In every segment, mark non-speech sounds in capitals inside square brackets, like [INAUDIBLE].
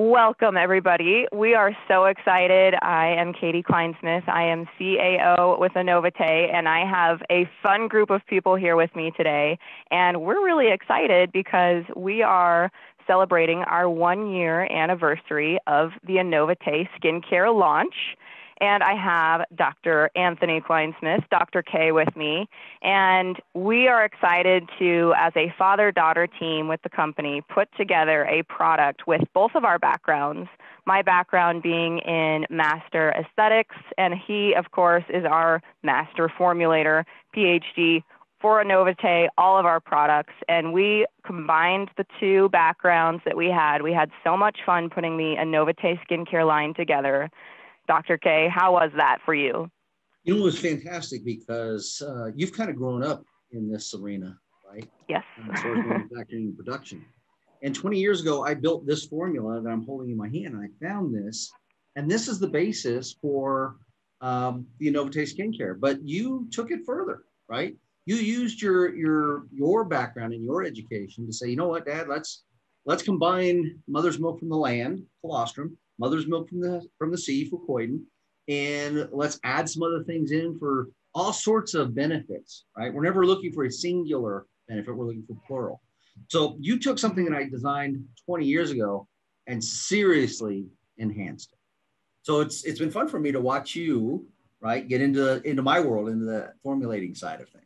Welcome, everybody. We are so excited. I am Katie Kleinsmith. I am CAO with Anovite, and I have a fun group of people here with me today. And we're really excited because we are celebrating our one year anniversary of the Anovite skincare launch and I have Dr. Anthony Kleinsmith, Dr. K, with me. And we are excited to, as a father daughter team with the company, put together a product with both of our backgrounds. My background being in master aesthetics, and he, of course, is our master formulator, PhD for Anovite, all of our products, and we combined the two backgrounds that we had. We had so much fun putting the Anovite skincare line together Dr. K. How was that for you? You know, it was fantastic because uh, you've kind of grown up in this arena, right? Yes. As far as manufacturing and production. And 20 years ago, I built this formula that I'm holding in my hand. And I found this, and this is the basis for um, the Anovite skincare. But you took it further, right? You used your your your background and your education to say, you know what, Dad, let's let's combine mother's milk from the land, colostrum, mother's milk from the from the sea fucoidan, and let's add some other things in for all sorts of benefits. Right? We're never looking for a singular benefit. We're looking for plural. So you took something that I designed 20 years ago and seriously enhanced it. So it's it's been fun for me to watch you, right, get into into my world, into the formulating side of things.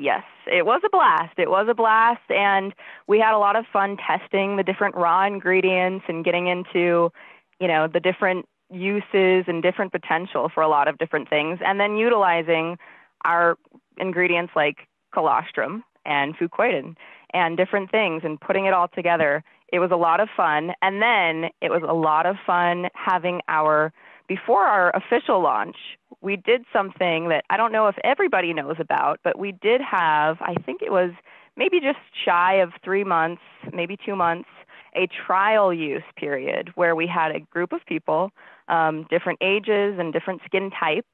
Yes, it was a blast. It was a blast. And we had a lot of fun testing the different raw ingredients and getting into, you know, the different uses and different potential for a lot of different things. And then utilizing our ingredients like colostrum and fucoidan and different things and putting it all together. It was a lot of fun. And then it was a lot of fun having our before our official launch, we did something that I don't know if everybody knows about, but we did have, I think it was maybe just shy of three months, maybe two months, a trial use period where we had a group of people, um, different ages and different skin types,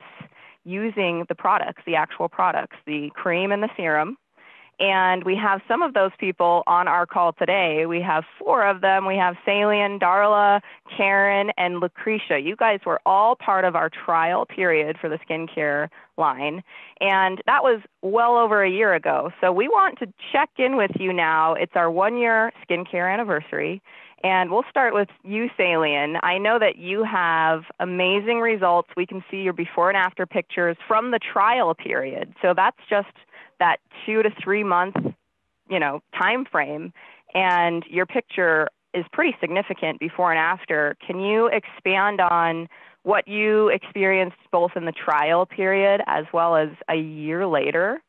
using the products, the actual products, the cream and the serum. And we have some of those people on our call today. We have four of them. We have Salian, Darla, Karen, and Lucretia. You guys were all part of our trial period for the skincare line. And that was well over a year ago. So we want to check in with you now. It's our one year skincare anniversary. And we'll start with you, Salian. I know that you have amazing results. We can see your before and after pictures from the trial period. So that's just that two to three month, you know, time frame, and your picture is pretty significant before and after. Can you expand on what you experienced both in the trial period as well as a year later?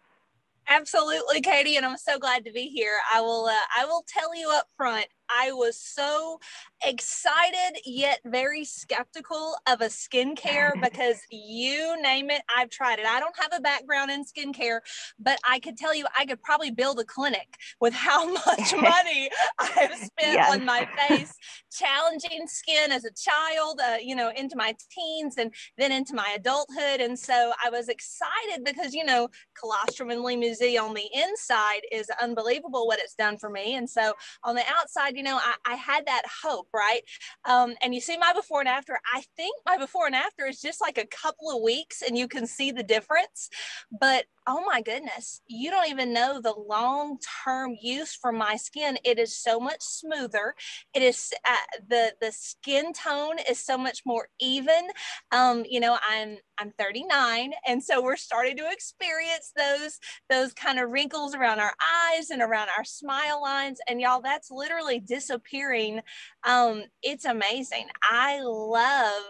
Absolutely, Katie, and I'm so glad to be here. I will uh, I will tell you up front, I was so excited yet very skeptical of a skincare [LAUGHS] because you name it, I've tried it. I don't have a background in skincare, but I could tell you I could probably build a clinic with how [LAUGHS] much [LAUGHS] money I've spent yes. on my face, challenging skin as a child, uh, you know, into my teens and then into my adulthood. And so I was excited because, you know, colostrum and Limousin on the inside is unbelievable what it's done for me. And so on the outside, you know, I, I had that hope, right? Um, and you see my before and after. I think my before and after is just like a couple of weeks and you can see the difference. But oh my goodness, you don't even know the long term use for my skin. It is so much smoother. It is uh, the the skin tone is so much more even. Um, you know, I'm I'm 39, and so we're starting to experience those those kind of wrinkles around our eyes and around our smile lines. And y'all, that's literally disappearing. Um, it's amazing. I love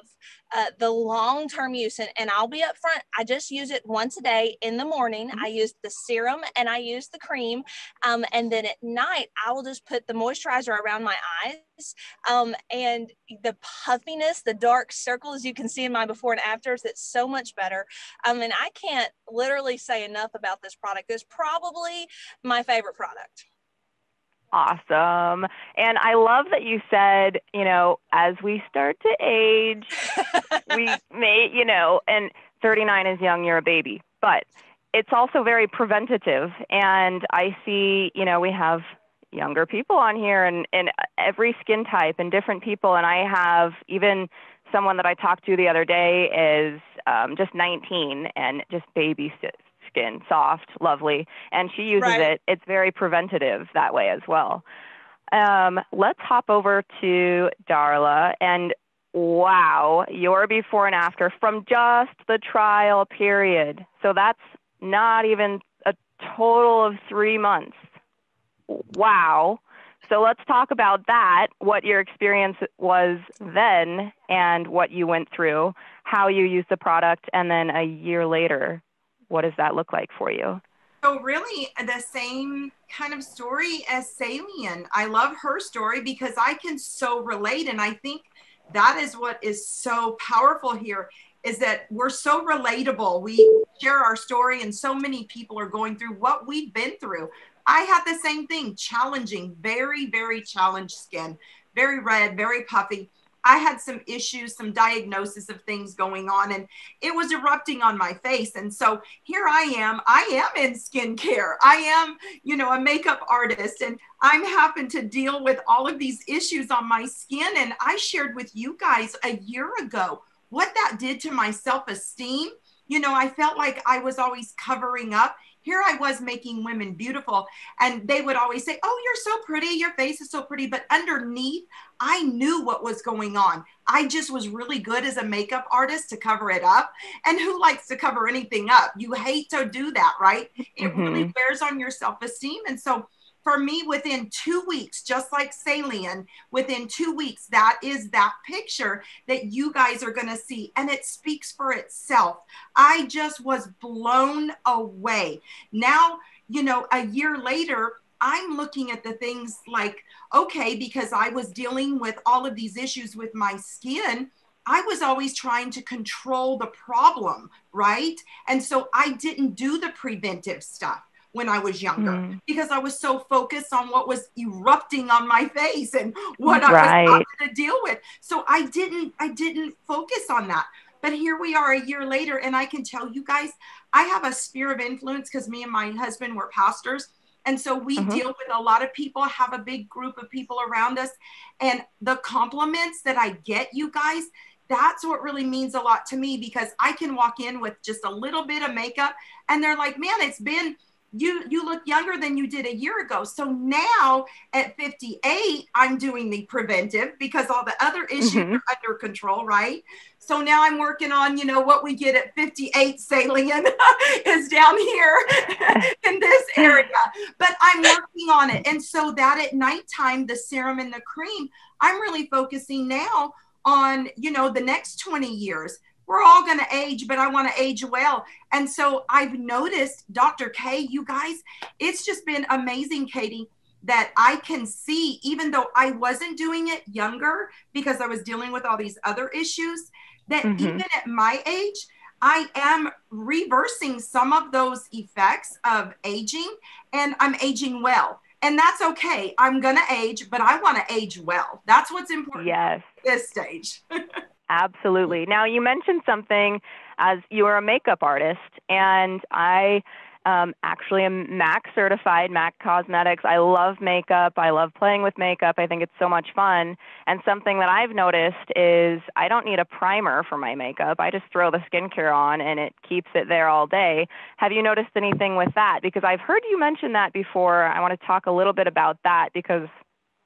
uh, the long term use, and, and I'll be upfront, I just use it once a day in the morning. Mm-hmm. I use the serum and I use the cream. Um, and then at night, I will just put the moisturizer around my eyes. Um, and the puffiness, the dark circles you can see in my before and afters, it's so much better. Um, and I can't literally say enough about this product. It's probably my favorite product awesome. And I love that you said, you know, as we start to age, we [LAUGHS] may, you know, and 39 is young, you're a baby, but it's also very preventative. And I see, you know, we have younger people on here and, and every skin type and different people. And I have even someone that I talked to the other day is um, just 19 and just baby skin, soft, lovely. And she uses right. it. It's very preventative that way as well. Um, let's hop over to Darla. And wow, your before and after from just the trial period. So that's not even a total of three months. Wow. So let's talk about that, what your experience was then and what you went through, how you used the product, and then a year later, what does that look like for you? So really the same kind of story as Salian. I love her story because I can so relate. And I think that is what is so powerful here is that we're so relatable. We share our story and so many people are going through what we've been through. I had the same thing, challenging, very, very challenged skin, very red, very puffy. I had some issues, some diagnosis of things going on, and it was erupting on my face. And so here I am. I am in skincare. I am, you know, a makeup artist, and I'm having to deal with all of these issues on my skin. And I shared with you guys a year ago what that did to my self esteem. You know, I felt like I was always covering up here I was making women beautiful. And they would always say, Oh, you're so pretty. Your face is so pretty. But underneath, I knew what was going on. I just was really good as a makeup artist to cover it up. And who likes to cover anything up? You hate to do that, right? It mm-hmm. really wears on your self esteem. And so for me within two weeks, just like Salian, within two weeks, that is that picture that you guys are going to see. And it speaks for itself. I just was blown away. Now, you know, a year later, I'm looking at the things like, okay, because I was dealing with all of these issues with my skin. I was always trying to control the problem, right? And so I didn't do the preventive stuff when I was younger mm. because I was so focused on what was erupting on my face and what right. I was having to deal with. So I didn't I didn't focus on that. But here we are a year later, and I can tell you guys, I have a sphere of influence because me and my husband were pastors. And so we mm-hmm. deal with a lot of people, have a big group of people around us. And the compliments that I get, you guys, that's what really means a lot to me because I can walk in with just a little bit of makeup and they're like, man, it's been you you look younger than you did a year ago. So now at 58 i'm doing the preventive because all the other issues mm-hmm. are under control right? So now i'm working on you know what we get at 58 Salian [LAUGHS] is down here [LAUGHS] in this area. But i'm working on it. And so that at nighttime the serum and the cream i'm really focusing now on you know the next 20 years we're all going to age, but I want to age well. And so I've noticed, Dr. K, you guys, it's just been amazing, Katie, that I can see, even though I wasn't doing it younger because I was dealing with all these other issues, that mm-hmm. even at my age, I am reversing some of those effects of aging and I'm aging well. And that's okay. I'm going to age, but I want to age well. That's what's important yes. at this stage. [LAUGHS] Absolutely. Now, you mentioned something as you are a makeup artist, and I um, actually am MAC certified, MAC Cosmetics. I love makeup. I love playing with makeup. I think it's so much fun. And something that I've noticed is I don't need a primer for my makeup. I just throw the skincare on and it keeps it there all day. Have you noticed anything with that? Because I've heard you mention that before. I want to talk a little bit about that because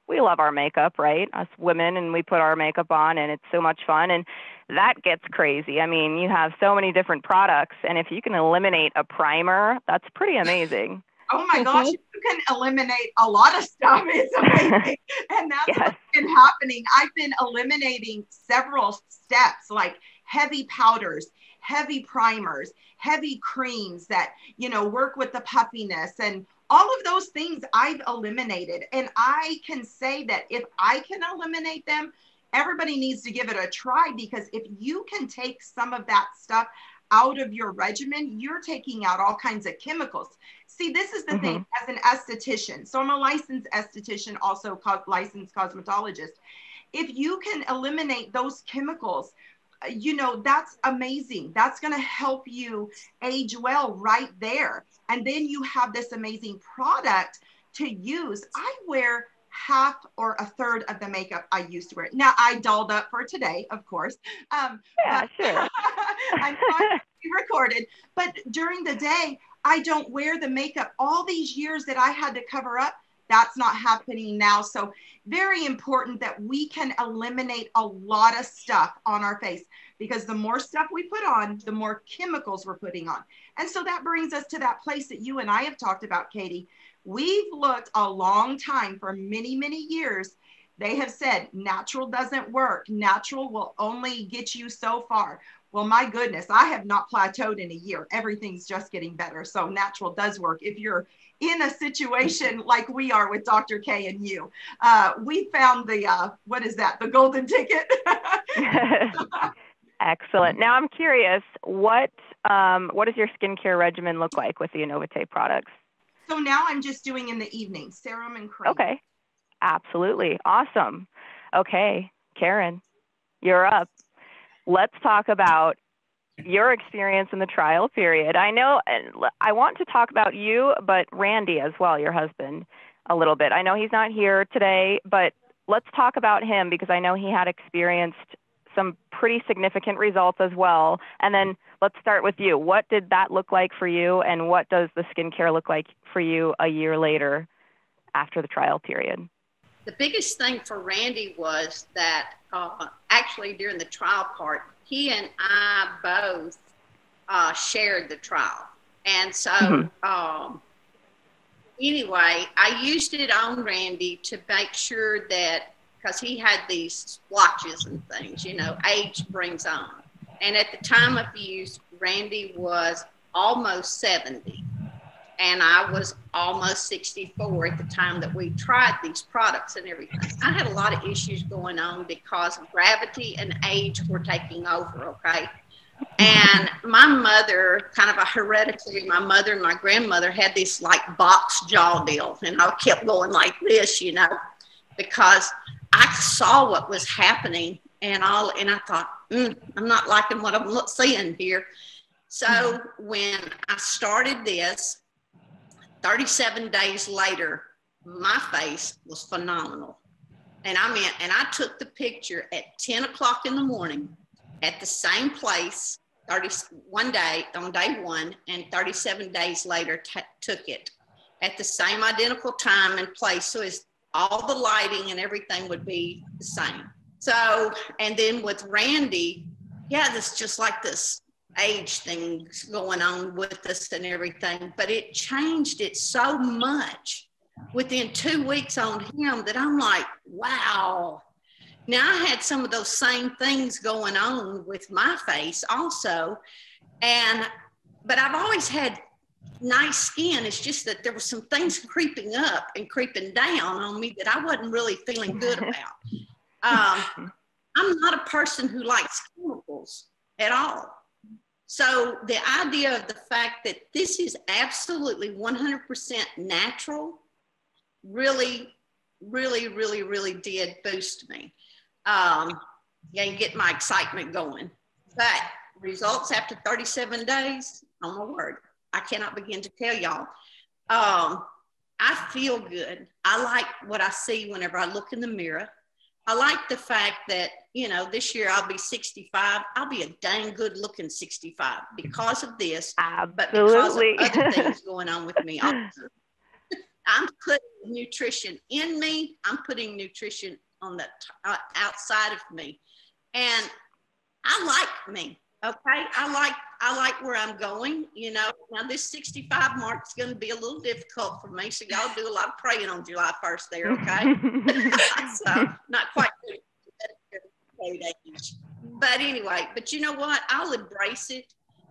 we love our makeup, right? Us women, and we put our makeup on, and it's so much fun. And that gets crazy. I mean, you have so many different products, and if you can eliminate a primer, that's pretty amazing. [LAUGHS] oh my gosh, mm-hmm. you can eliminate a lot of stuff. [LAUGHS] It's amazing. and that's yes. what's been happening. I've been eliminating several steps like heavy powders, heavy primers, heavy creams that, you know, work with the puffiness and all of those things I've eliminated. And I can say that if I can eliminate them, everybody needs to give it a try because if you can take some of that stuff out of your regimen, you're taking out all kinds of chemicals. See, this is the mm-hmm. thing as an esthetician. So I'm a licensed esthetician, also co- licensed cosmetologist. If you can eliminate those chemicals, you know, that's amazing. That's going to help you age well right there. And then you have this amazing product to use. I wear half or a third of the makeup I used to wear. Now I dolled up for today, of course. Um, yeah, sure. [LAUGHS] I'm recorded, but during the day, I don't wear the makeup. All these years that I had to cover up, that's not happening now. So very important that we can eliminate a lot of stuff on our face because the more stuff we put on, the more chemicals we're putting on. And so that brings us to that place that you and I have talked about, Katie. We've looked a long time for many, many years. They have said natural doesn't work. Natural will only get you so far. Well, my goodness, I have not plateaued in a year. Everything's just getting better. So natural does work. If you're in a situation like we are with Dr. K and you, uh, we found the, uh, what is that? The golden ticket. [LAUGHS] Excellent. Now I'm curious, what, um, what does your skincare regimen look like with the Anovite products? So now I'm just doing in the evening, serum and cream. Okay. Absolutely. Awesome. Okay. Karen, you're up let's talk about your experience in the trial period. I know I want to talk about you, but Randy as well, your husband, a little bit. I know he's not here today, but let's talk about him because I know he had experienced some pretty significant results as well. And then let's start with you. What did that look like for you, and what does the skincare look like for you a year later after the trial period? The biggest thing for Randy was that uh, actually during the trial part, he and I both uh, shared the trial. And so, mm-hmm. um, anyway, I used it on Randy to make sure that because he had these splotches and things, you know, age brings on. And at the time of use, Randy was almost 70 and I was almost 64 at the time that we tried these products and everything. I had a lot of issues going on because gravity and age were taking over, okay? And my mother, kind of a hereditary, my mother and my grandmother had this like box jaw deal, and I kept going like this, you know, because I saw what was happening, and all, and I thought, mm, I'm not liking what I'm seeing here. So when I started this, 37 days later, my face was phenomenal. And I mean, and I took the picture at 10 o'clock in the morning at the same place, 30, one day on day one, and 37 days later took it at the same identical time and place. So it's all the lighting and everything would be the same. So, and then with Randy, yeah, this just like this age things going on with us and everything, but it changed it so much within two weeks on him that I'm like, wow. Now I had some of those same things going on with my face also. And, but I've always had nice skin. It's just that there were some things creeping up and creeping down on me that I wasn't really feeling good [LAUGHS] about. Um, I'm not a person who likes chemicals at all. So the idea of the fact that this is absolutely 100% natural really, really, really, really did boost me. Um, and get my excitement going. But results after 37 days, oh my word, I cannot begin to tell y'all. Um, I feel good. I like what I see whenever I look in the mirror. I like the fact that, you know, this year I'll be 65. I'll be a dang good looking 65 because of this, Absolutely. but because of other things [LAUGHS] going on with me. [LAUGHS] I'm putting nutrition in me. I'm putting nutrition on the uh, outside of me. And I like me. Okay. I like, I like where I'm going. You know, now this 65 mark is going to be a little difficult for me. So y'all do a lot of praying on July 1st there. Okay. [LAUGHS] so not quite age. But anyway, but you know what? I'll embrace it.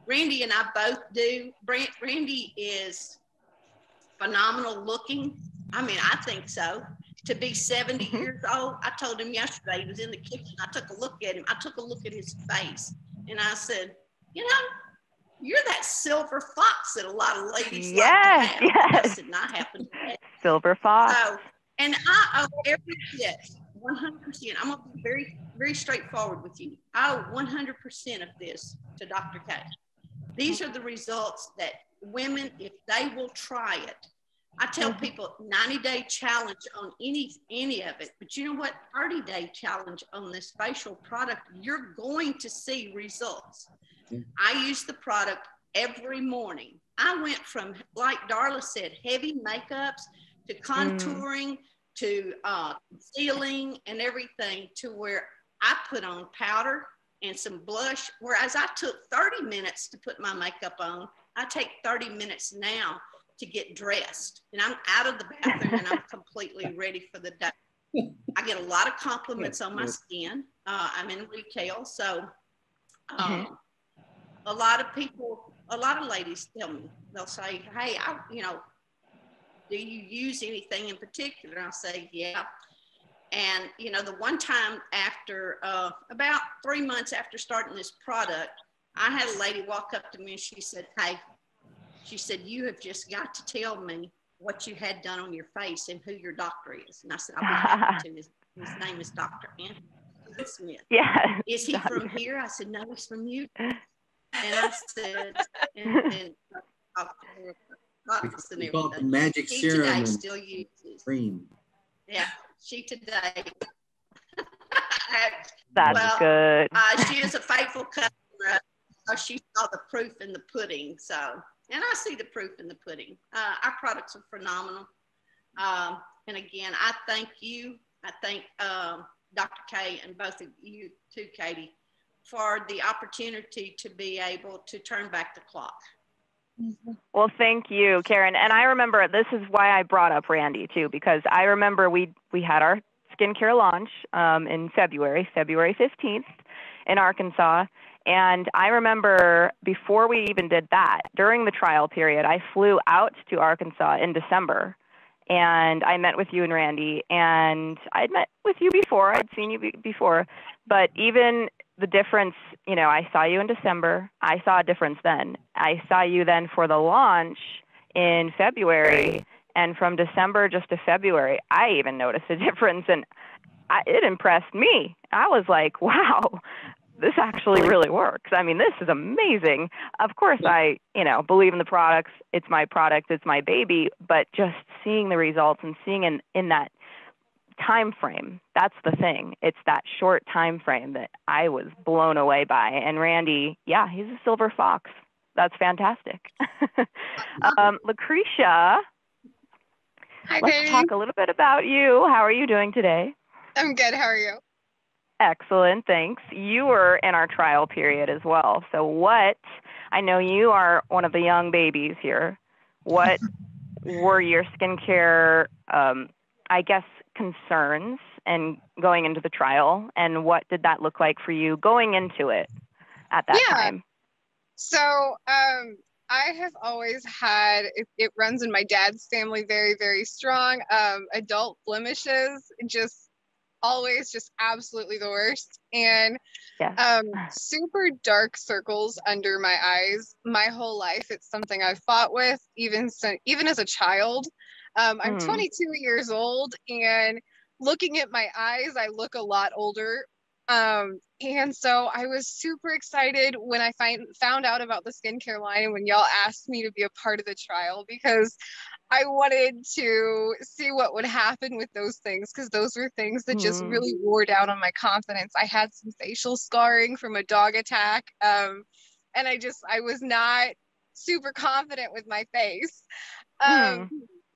Randy and I both do. Randy is phenomenal looking. I mean, I think so. To be 70 mm-hmm. years old, I told him yesterday, he was in the kitchen. I took a look at him. I took a look at his face and I said, you know, you're that silver fox that a lot of ladies yes, like Yes, yes. did not happen. Silver fox. So, and I owe every bit, 100%. I'm going to be very, very straightforward with you. I owe 100% of this to Dr. K. These are the results that women, if they will try it, I tell people 90 day challenge on any any of it, but you know what? 30 day challenge on this facial product, you're going to see results. Mm. I use the product every morning. I went from, like Darla said, heavy makeups to mm. contouring mm. To uh, concealing and everything to where I put on powder and some blush. Whereas I took 30 minutes to put my makeup on, I take 30 minutes now to get dressed. And I'm out of the bathroom and I'm completely [LAUGHS] ready for the day. I get a lot of compliments on my skin. Uh, I'm in retail, so um, mm-hmm. a lot of people, a lot of ladies tell me, they'll say, "Hey, I, you know, do you use anything in particular?" And I say, "Yeah." And you know, the one time after uh, about three months after starting this product, I had a lady walk up to me and she said, "Hey, she said, You have just got to tell me what you had done on your face and who your doctor is. And I said, I'll be [LAUGHS] to. His, his name is Dr. Anthony Smith. Yeah. Is he from here? I said, No, he's from you. [LAUGHS] And I said, and, and we call it magic she serum today still uses cream. Yeah, she today. [LAUGHS] That's well, good. uh, she is a faithful customer. Uh, she saw the proof in the pudding. So and I see the proof in the pudding. Uh, our products are phenomenal. Um, and again, I thank you. I thank um, Dr. K and both of you too, Katie, for the opportunity to be able to turn back the clock. Well, thank you, Karen. And I remember this is why I brought up Randy too, because I remember we we had our skincare launch um, in February, February 15th in Arkansas, and I remember before we even did that, during the trial period, I flew out to Arkansas in December and I met with you and Randy. And I'd met with you before, I'd seen you be- before, but even the difference, you know, I saw you in December. I saw a difference then. I saw you then for the launch in February. And from December just to February, I even noticed a [LAUGHS] difference. And I, it impressed me. I was like, wow, this actually really works. I mean, this is amazing. Of course, I, you know, believe in the products. It's my product, it's my baby, but just seeing the results and seeing in, in that time frame, that's the thing. It's that short time frame that I was blown away by. And Randy, yeah, he's a silver fox. That's fantastic. [LAUGHS] um, Lucretia, Hi, let's Katie. talk a little bit about you. How are you doing today? I'm good. How are you? Excellent, thanks. You were in our trial period as well. So, what I know you are one of the young babies here. What [LAUGHS] were your skincare, um, I guess, concerns and going into the trial, and what did that look like for you going into it at that yeah. time? So, um, I have always had it, it, runs in my dad's family very, very strong. Um, adult blemishes, just always just absolutely the worst and yeah. um, super dark circles under my eyes my whole life it's something i've fought with even so, even as a child um, i'm mm. 22 years old and looking at my eyes i look a lot older um, and so I was super excited when I find, found out about the skincare line and when y'all asked me to be a part of the trial because I wanted to see what would happen with those things because those were things that just mm. really wore down on my confidence. I had some facial scarring from a dog attack. Um, and I just, I was not super confident with my face. Um, mm.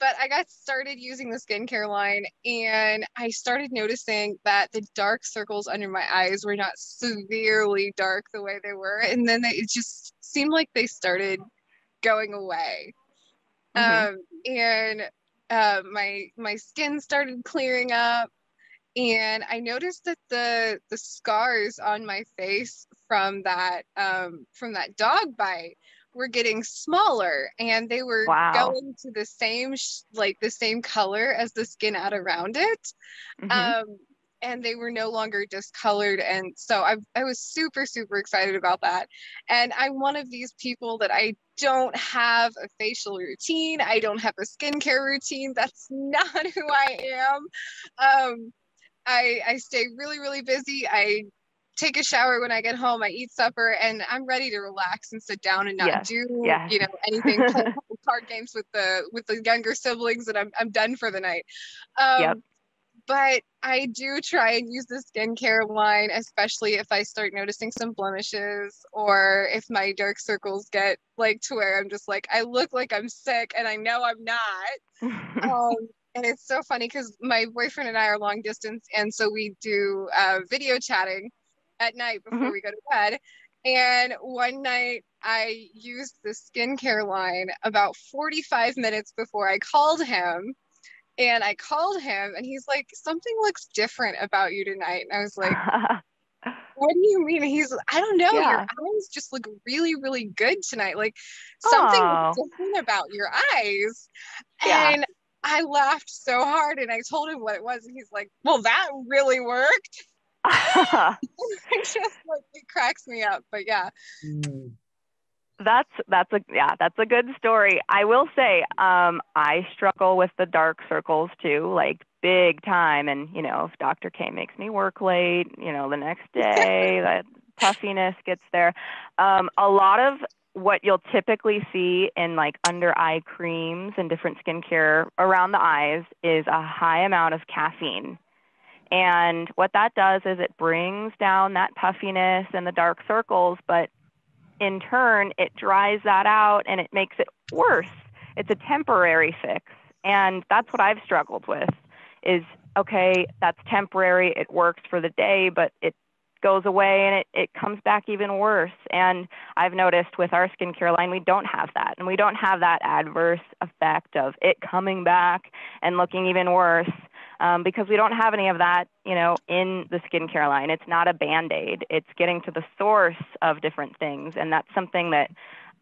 But I got started using the skincare line and I started noticing that the dark circles under my eyes were not severely dark the way they were. And then they, it just seemed like they started going away. Mm-hmm. Um, and uh, my my skin started clearing up, and I noticed that the the scars on my face from that um, from that dog bite were getting smaller and they were wow. going to the same sh- like the same color as the skin out around it mm-hmm. um, and they were no longer discolored. And so I, I was super, super excited about that. And I'm one of these people that I don't have a facial routine. I don't have a skincare routine. That's [LAUGHS] not who I am. Um, I, I stay really, really busy. I take a shower when I get home. I eat supper and I'm ready to relax and sit down and not yes. do, yes. you know, anything [LAUGHS] card games with the with the younger siblings, and I'm I'm done for the night. Um, Yep. But I do try and use the skincare line, especially if I start noticing some blemishes or if my dark circles get like to where I'm just like I look like I'm sick and I know I'm not. [LAUGHS] um, and it's so funny because my boyfriend and I are long distance, and so we do uh, video chatting at night before Mhm. we go to bed. And one night I used the skincare line about 45 minutes before I called him. And I called him, and he's like, Something looks different about you tonight. And I was like, [LAUGHS] What do you mean? He's, I don't know. Your eyes just look really, really good tonight. Like something different about your eyes. Yeah. And I laughed so hard and I told him what it was. And he's like, Well, that really worked. [LAUGHS] [LAUGHS] it just like it cracks me up. But yeah. that's that's a yeah that's a good story i will say um i struggle with the dark circles too like big time and you know if dr k makes me work late you know the next [LAUGHS] day that puffiness gets there um a lot of what you'll typically see in like under eye creams and different skincare around the eyes is a high amount of caffeine and what that does is it brings down that puffiness and the dark circles but in turn, it dries that out and it makes it worse. It's a temporary fix. And that's what I've struggled with is okay, that's temporary, it works for the day, but it goes away and it, it comes back even worse. And I've noticed with our skincare line, we don't have that. And we don't have that adverse effect of it coming back and looking even worse um, because we don't have any of that, you know, in the skincare line. It's not a band aid. It's getting to the source of different things, and that's something that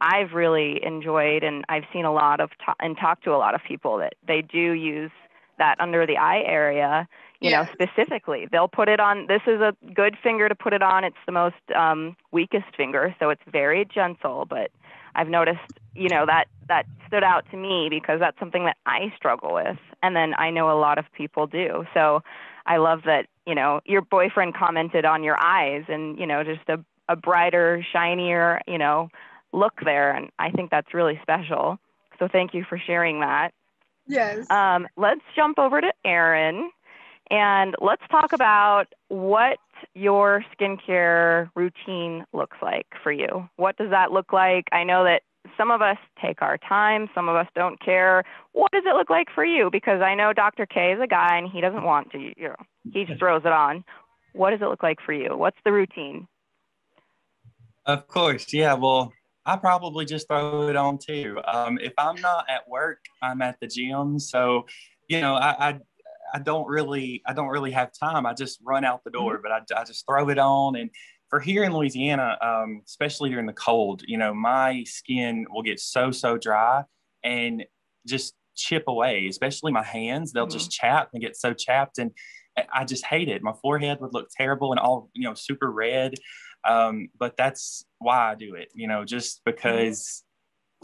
I've really enjoyed, and I've seen a lot of ta- and talked to a lot of people that they do use that under the eye area. You know, specifically, they'll put it on. This is a good finger to put it on. It's the most um, weakest finger, so it's very gentle. But I've noticed, you know, that that stood out to me because that's something that I struggle with, and then I know a lot of people do. So I love that, you know, your boyfriend commented on your eyes, and you know, just a a brighter, shinier, you know, look there, and I think that's really special. So thank you for sharing that. Yes. Um, let's jump over to Erin and let's talk about what your skincare routine looks like for you. What does that look like? I know that some of us take our time, some of us don't care. What does it look like for you? Because I know Dr. K is a guy and he doesn't want to, you know, he just throws it on. What does it look like for you? What's the routine? Of course, yeah. Well, I probably just throw it on too. Um, if I'm not at work, I'm at the gym. So, you know, I, I I don't really I don't really have time. I just run out the door, but I, I just throw it on. And for here in Louisiana, um, especially during the cold, you know, my skin will get so so dry and just chip away. Especially my hands, they'll just chap and get so chapped, and I- just hate it. My forehead would look terrible and all you know super red. Um, but that's why I do it. You know, just because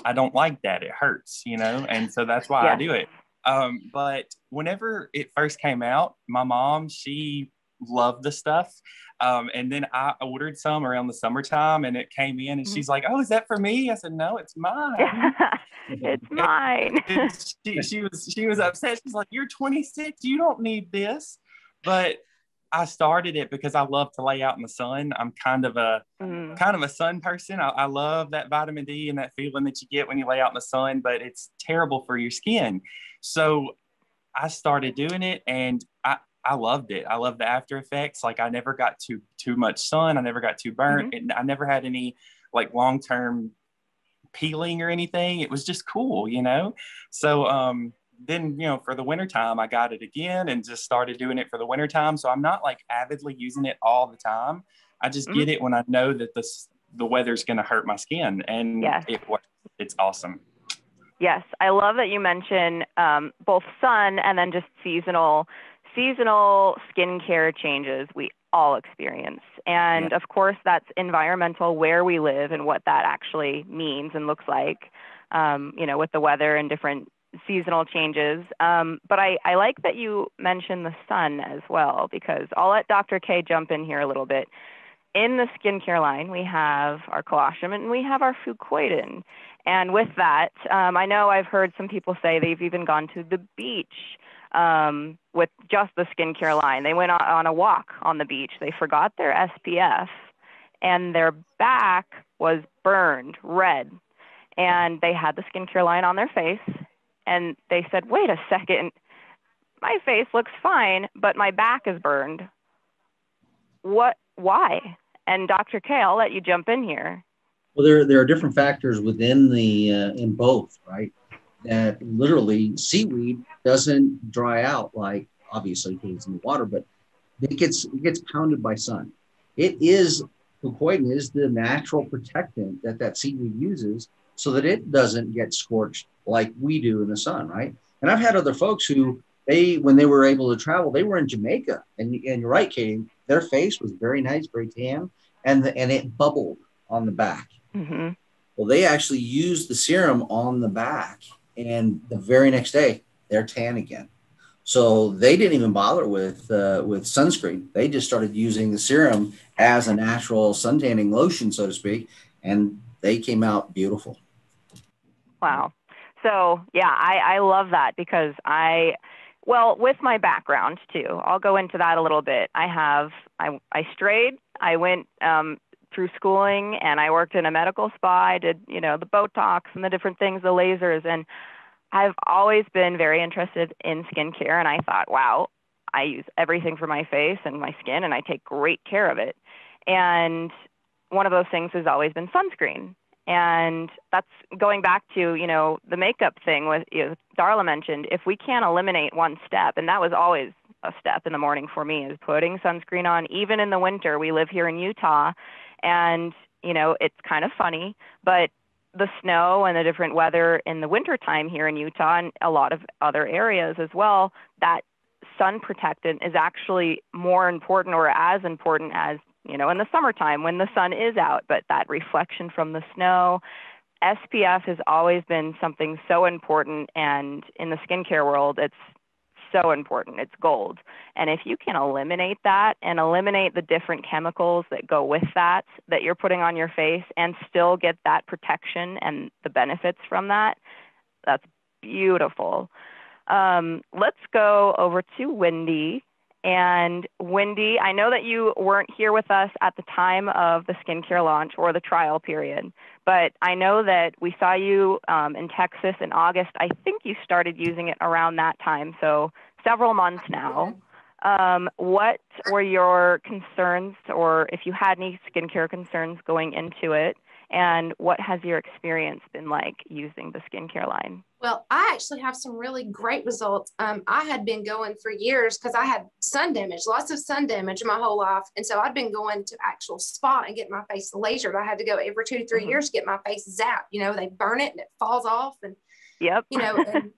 I don't like that. It hurts. You know, and so that's why I do it. Um, but whenever it first came out, my mom, she loved the stuff. Um, and then I ordered some around the summertime and it came in and Mhm. she's like, Oh, is that for me? I said, No, it's mine. [LAUGHS] it's [LAUGHS] mine. [LAUGHS] She, she was she was upset. She's like, You're 26, you don't need this. But I started it because I love to lay out in the sun. I'm kind of a Mm. kind of a sun person. I, I love that vitamin D and that feeling that you get when you lay out in the sun, but it's terrible for your skin. So I started doing it and I, I loved it. I love the after effects. Like I never got too too much sun. I never got too burnt. And I never had any like long term peeling or anything. It was just cool, you know? So um then you know for the wintertime I got it again and just started doing it for the wintertime. So I'm not like avidly using it all the time. I just Mhm. get it when I know that this the weather's gonna hurt my skin and Yes. it works. It's awesome. Yes, I love that you mention um, both sun and then just seasonal seasonal skincare changes we all experience. And of course, that's environmental where we live and what that actually means and looks like, um, you know, with the weather and different seasonal changes. Um, but I, I like that you mentioned the sun as well, because I'll let Dr. K jump in here a little bit. In the skincare line, we have our colostrum and we have our fucoidan. And with that, um, I know I've heard some people say they've even gone to the beach um, with just the skincare line. They went on, a walk on the beach. They forgot their SPF, and their back was burned red. And they had the skincare line on their face, and they said, "Wait a second, my face looks fine, but my back is burned. What? Why?" And Dr. K, I'll let you jump in here. Well, there, there are different factors within the uh, in both, right? That literally seaweed doesn't dry out like obviously because it's in the water, but it gets it gets pounded by sun. It is fucoidan is the natural protectant that that seaweed uses so that it doesn't get scorched like we do in the sun, right? And I've had other folks who they when they were able to travel, they were in Jamaica, and and you're right, Katie, their face was very nice, very tan, and the, and it bubbled on the back Mm-hmm. Well, they actually used the serum on the back, and the very next day they're tan again. So they didn't even bother with uh, with sunscreen. They just started using the serum as a natural sun tanning lotion, so to speak, and they came out beautiful. Wow. So yeah, I, I love that because I, well, with my background too, I'll go into that a little bit. I have I I strayed. I went um, through schooling and I worked in a medical spa. I did, you know, the Botox and the different things, the lasers. And I've always been very interested in skincare. And I thought, wow, I use everything for my face and my skin and I take great care of it. And one of those things has always been sunscreen. And that's going back to, you know, the makeup thing with you know, Darla mentioned, if we can't eliminate one step, and that was always a step in the morning for me is putting sunscreen on even in the winter we live here in utah and, you know, it's kind of funny, but the snow and the different weather in the wintertime here in Utah and a lot of other areas as well, that sun protectant is actually more important or as important as, you know, in the summertime when the sun is out, but that reflection from the snow. SPF has always been something so important, and in the skincare world, it's so important. It's gold. And if you can eliminate that and eliminate the different chemicals that go with that that you're putting on your face and still get that protection and the benefits from that, that's beautiful. Um, let's go over to Wendy. And Wendy, I know that you weren't here with us at the time of the skincare launch or the trial period, but I know that we saw you um, in Texas in August. I think you started using it around that time, so several months now. Um, what were your concerns, or if you had any skincare concerns going into it? And what has your experience been like using the skincare line? Well, I actually have some really great results. Um, I had been going for years because I had sun damage, lots of sun damage my whole life. And so I'd been going to actual spa and get my face lasered. I had to go every two to 3 mm-hmm. years to get my face zapped. You know, they burn it and it falls off. And, yep. you know, and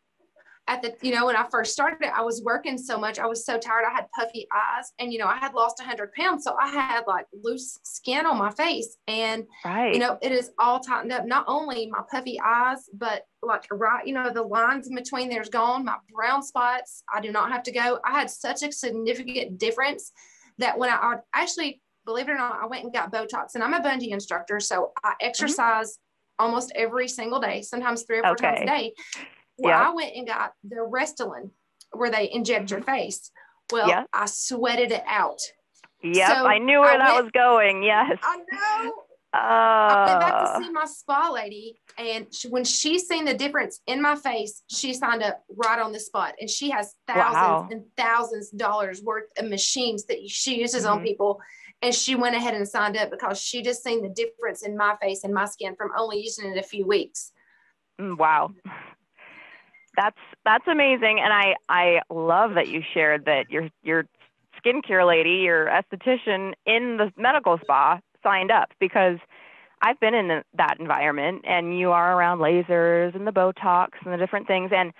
at the, you know, when I first started I was working so much. I was so tired. I had puffy eyes and, you know, I had lost 100 pounds. So I had like loose skin on my face. And, right. you know, it is all tightened up. Not only my puffy eyes, but like, right, you know, the lines in between there's gone, my brown spots. I do not have to go. I had such a significant difference that when I, I actually, believe it or not, I went and got Botox and I'm a bungee instructor. So I mm-hmm. exercise mm-hmm. almost every single day, sometimes three or four okay. times a day. Well, yeah. I went and got the Restylane where they inject your face. Well, yeah. I sweated it out. Yep, so I knew where I that went, was going. Yes. I know. Uh, I went back to see my spa lady, and she, when she seen the difference in my face, she signed up right on the spot. And she has thousands wow. and thousands of dollars worth of machines that she uses mm-hmm. on people. And she went ahead and signed up because she just seen the difference in my face and my skin from only using it a few weeks. Mm, wow that's that's amazing. And i i love that you shared that your your skincare lady your esthetician in the medical spa signed up because i've been in that environment and you are around lasers and the botox and the different things. And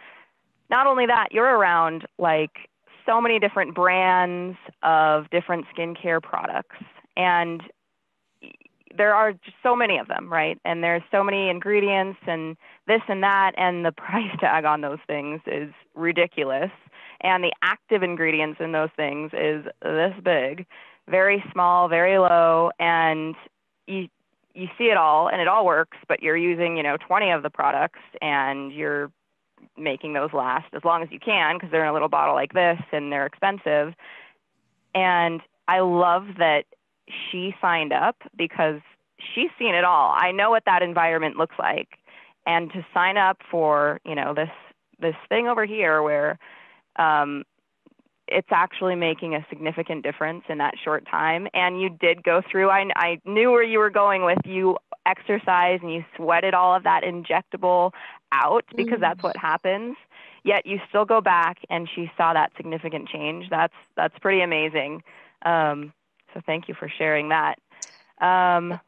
not only that you're around like so many different brands of different skincare products. And there are just so many of them, right? And there's so many ingredients and this and that, and the [LAUGHS] price tag on those things is ridiculous. And the active ingredients in those things is this big, very small, very low, and you you see it all and it all works, but you're using, you know, 20 of the products and you're making those last as long as you can because they're in a little bottle like this and they're expensive. And I love that she signed up because she's seen it all. I know what that environment looks like. And to sign up for, you know, this this thing over here where um, it's actually making a significant difference in that short time. And you did go through, I, I knew where you were going with you exercise and you sweated all of that injectable out because mm. that's what happens. Yet you still go back and she saw that significant change. That's that's pretty amazing. Um, so thank you for sharing that. Um,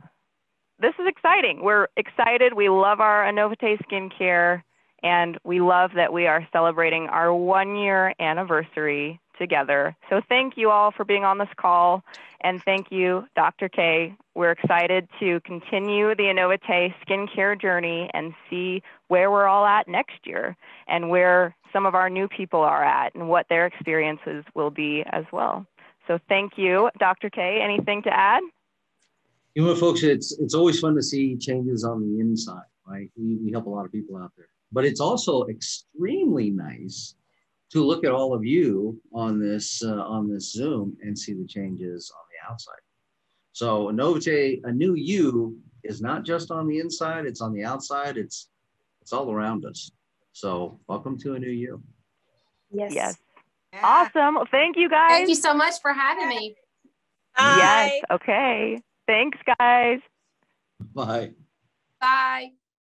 this is exciting. We're excited. We love our Anovite skincare, and we love that we are celebrating our one year anniversary together. So thank you all for being on this call, and thank you, Dr. K. We're excited to continue the Anovite skincare journey and see where we're all at next year and where some of our new people are at and what their experiences will be as well. So thank you, Dr. K. Anything to add? You know, folks, it's it's always fun to see changes on the inside, right? We, we help a lot of people out there, but it's also extremely nice to look at all of you on this uh, on this Zoom and see the changes on the outside. So Anovite, a new you is not just on the inside; it's on the outside. It's it's all around us. So welcome to a new you. Yes. Yes. Yeah. Awesome. Well, thank you guys. Thank you so much for having me. Bye. Yes. Okay. Thanks, guys. Bye. Bye.